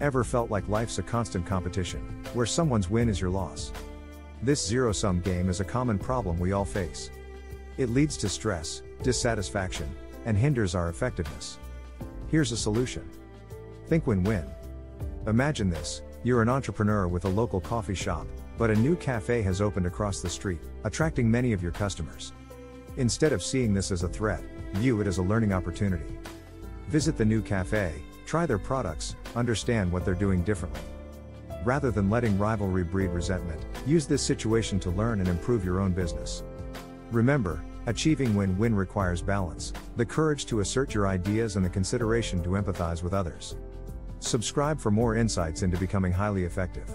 Ever felt like life's a constant competition, where someone's win is your loss? This zero sum game is a common problem we all face. It leads to stress, dissatisfaction, and hinders our effectiveness. Here's a solution Think win win. Imagine this you're an entrepreneur with a local coffee shop, but a new cafe has opened across the street, attracting many of your customers. Instead of seeing this as a threat, view it as a learning opportunity. Visit the new cafe, try their products, understand what they're doing differently. Rather than letting rivalry breed resentment, use this situation to learn and improve your own business. Remember, achieving win win requires balance, the courage to assert your ideas, and the consideration to empathize with others. Subscribe for more insights into becoming highly effective.